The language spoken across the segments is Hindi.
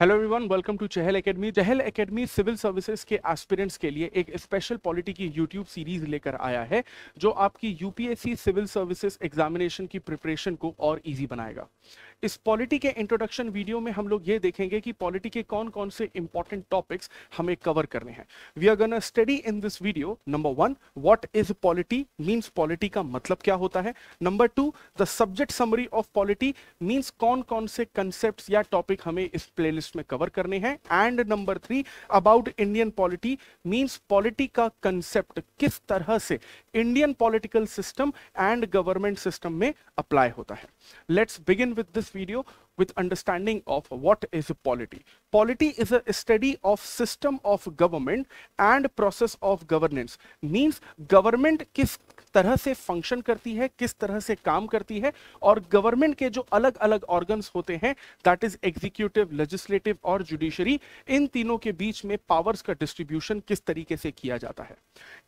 Hello everyone welcome to Chahal academy Chahal academy civil services के एस्पिरेंट्स के लिए एक स्पेशल पॉलिटी की यूट्यूब सीरीज़ लेकर आया है, जो आपकी यूपीएससी सिविल सर्विसेज़ एग्जामिनेशन की प्रिपरेशन को और इजी बनाएगा। इस पॉलिटी के इंट्रोडक्शन वीडियो में हम लोग ये देखेंगे कि पॉलिटी के कौन कौन से इंपॉर्टेंट टॉपिक्स हमें कवर करने हैं। We are gonna study in this video number one what is polity means polity का मतलब क्या होता है? Number two the subject summary of polity means कौन कौन से कंसेप्ट या टॉपिक हमें इस प्लेलिस्ट में कवर करने हैं. And number three about Indian polity means polity का कंसेप्ट किस तरह से Indian political system and government system में अप्लाई होता है. Let's begin with this video. With understanding of what is polity. Polity is a study of system of government and process of governance. Means government किस तरह से फ़ंक्शन करती है, किस तरह से काम करती है, और गवर्नमेंट के जो अलग अलग ऑर्गन्स होते हैं दैट इज़ एग्जीक्यूटिव लेजिस्लेटिव और जुडिशरी इन तीनों के बीच में पावर्स का डिस्ट्रीब्यूशन किस तरीके से किया जाता है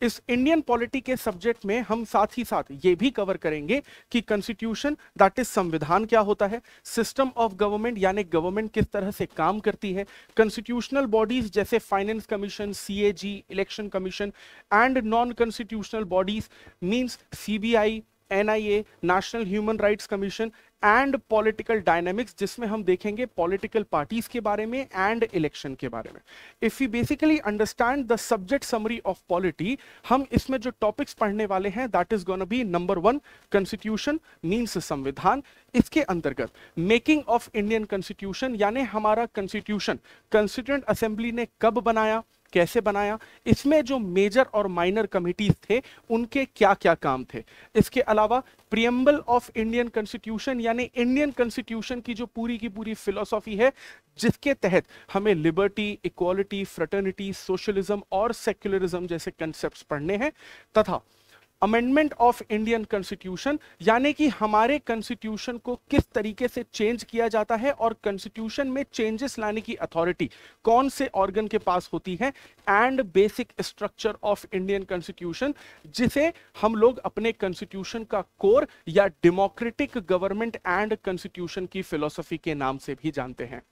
इस इंडियन पॉलिटी के सब्जेक्ट में हम साथ ही साथ ये भी कवर करेंगे कि कॉन्स्टिट्यूशन दैट इज़ संविधान क्या होता है सिस्टम ऑफ़ गवर्नमेंट यानी गवर्नमेंट किस तरह से काम करती है? कॉन्स्टिट्यूशनल बॉडीज जैसे finance commission CAG election commission and non constitutional bodies means CBI NIA national human rights commission and political dynamics जिसमें हम देखेंगे पॉलिटिकल पार्टीज़ के बारे में एंड इलेक्शन के बारे में। If you basically understand the subject summary of polity हम इसमें जो टॉपिक्स पढ़ने वाले हैं that is gonna be number one constitution means संविधान। इसके अंतर्गत मेकिंग ऑफ़ इंडियन कॉन्स्टिट्यूशन यानी हमारा कॉन्स्टिट्यूशन कंस्टिट्यूंट असेंबली ने कब बनाया? कैसे बनाया, इसमें जो मेजर और माइनर कमिटीज थे, उनके क्या क्या काम थे। इसके अलावा प्रियम्बल ऑफ़ इंडियन कॉन्स्टिट्यूशन, यानी इंडियन कॉन्स्टिट्यूशन की जो पूरी की पूरी फिलोसॉफी है, जिसके तहत हमें लिबर्टी, इक्वालिटी, फ्रटर्निटी, सोशलिज्म और सेक्युलरिज्म जैसे कंसेप्ट पढ़ने हैं, तथा अमेंडमेंट ऑफ़ इंडियन कॉन्स्टिट्यूशन यानी कि हमारे कॉन्स्टिट्यूशन को किस तरीके से चेंज किया जाता है और कॉन्स्टिट्यूशन में चेंजेस लाने की अथॉरिटी कौन से ऑर्गन के पास होती है and basic structure of Indian constitution जिसे हम लोग अपने कॉन्स्टिट्यूशन का कोर या डेमोक्रेटिक गवर्नमेंट एंड कॉन्स्टिट्यूशन की फिलोसफी के नाम से भी जानते हैं।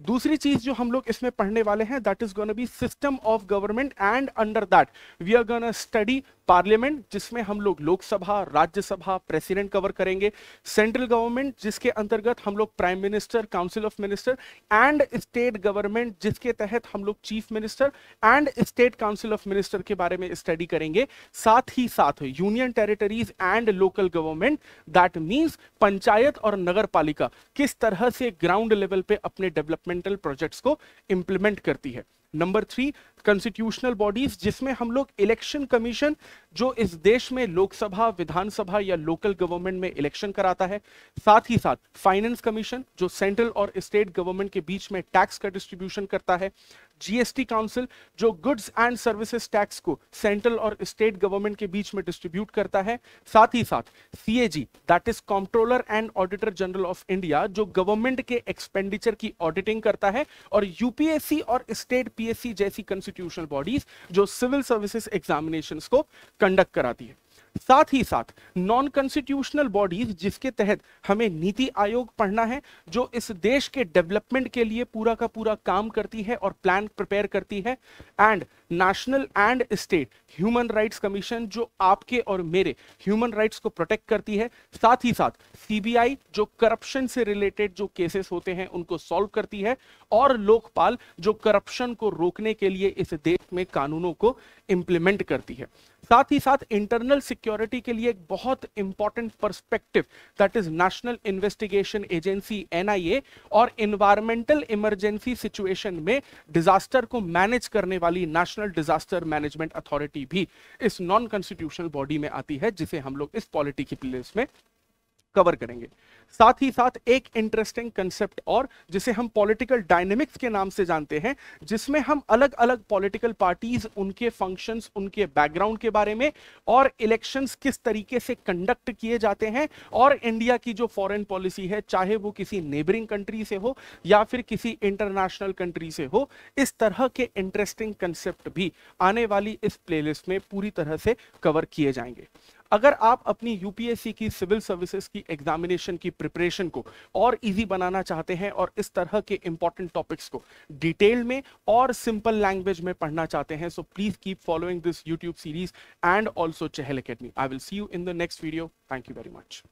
दूसरी चीज़ जो हम लोग इसमें पढ़ने वाले हैं that is gonna be system of government and under that we are gonna study parliament जिसमें हम लोग लोकसभा, राज्यसभा प्रेसिडेंट कवर करेंगे। सेंट्रल गवर्नमेंट जिसके अंतर्गत हम लोग prime minister council of minister and state government जिसके तहत हम लोग chief minister and state council of minister के बारे में स्टडी करेंगे। साथ ही साथ union territories and local government that means panchayat और नगर किस तरह से ग्राउंड लेवल पे अपने डेवलपमेंटल प्रोजेक्ट्स को इंप्लीमेंट करती है। नंबर थ्री कॉन्स्टिट्यूशनल बॉडीज जिसमें हम लोग इलेक्शन कमीशन जो इस देश में लोकसभा, विधानसभा या लोकल गवर्नमेंट में इलेक्शन कराता है, साथ ही साथ फाइनेंस कमीशन जो सेंट्रल और स्टेट गवर्नमेंट के बीच में टैक्स का डिस्ट्रीब्यूशन करता है जीएसटी काउंसिल जो गुड्स एंड सर्विसेज़ टैक्स को सेंट्रल और स्टेट गवर्नमेंट के बीच में डिस्ट्रीब्यूट करता है, साथ ही साथ CAG that is controller and auditor general of India जो गवर्नमेंट के एक्सपेंडिचर की ऑडिटिंग करता है, और यूपीएससी और स्टेट पीएससी जैसी कॉन्स्टिट्यूशनल बॉडीज जो सिविल सर्विसेज़ एग्जामिनेशन को कंडक्ट कराती है। साथ ही साथ नॉन कॉन्स्टिट्यूशनल बॉडीज जिसके तहत हमें नीति आयोग पढ़ना है, जो इस देश के डेवलपमेंट के लिए पूरा का पूरा काम करती है और प्लान प्रिपेयर करती है and national and state human rights commission जो आपके और मेरे ह्यूमन राइट्स को प्रोटेक्ट करती है। साथ ही साथ सीबीआई जो करप्शन से रिलेटेड जो केसेस होते हैं, उनको सॉल्व करती है। और लोकपाल जो करप्शन को रोकने के लिए इस देश में कानूनों को इंप्लीमेंट करती है। साथ ही साथ इंटरनल सिक्योरिटी के लिए एक बहुत important perspective that is national investigation agency NIA और इन्वायरमेंटल इमरजेंसी सिचुएशन में डिजास्टर को मैनेज करने वाली नेशनल डिजास्टर मैनेजमेंट अथॉरिटी भी इस नॉन कॉन्स्टिट्यूशनल बॉडी में आती है, जिसे हम लोग इस पॉलिटी की प्लेस में कवर करेंगे। साथ ही साथ एक इंटरेस्टिंग कंसेप्ट और, जिसे हम पॉलिटिकल डायनेमिक्स के नाम से जानते हैं, जिसमें हम अलग अलग पॉलिटिकल पार्टीज़ उनके फ़ंक्शंस उनके बैकग्राउंड के बारे में और इलेक्शंस किस तरीके से कंडक्ट किए जाते हैं और इंडिया की जो फॉरेन पॉलिसी है, चाहे वो किसी नेबरिंग कंट्री से हो या फिर किसी इंटरनेशनल कंट्री से हो, इस तरह के इंटरेस्टिंग कंसेप्ट भी आने वाली इस प्लेलिस्ट में पूरी तरह से कवर किए जाएँगे। अगर आप अपनी यूपीएससी की सिविल सर्विसेज़ की एग्जामिनेशन की प्रिपरेशन को और इजी बनाना चाहते हैं और इस तरह के इंपॉर्टेंट टॉपिक्स को डिटेल में और सिंपल लैंग्वेज में पढ़ना चाहते हैं so please keep following this YouTube series and also Chahal academy I will see you in the next video thank you very much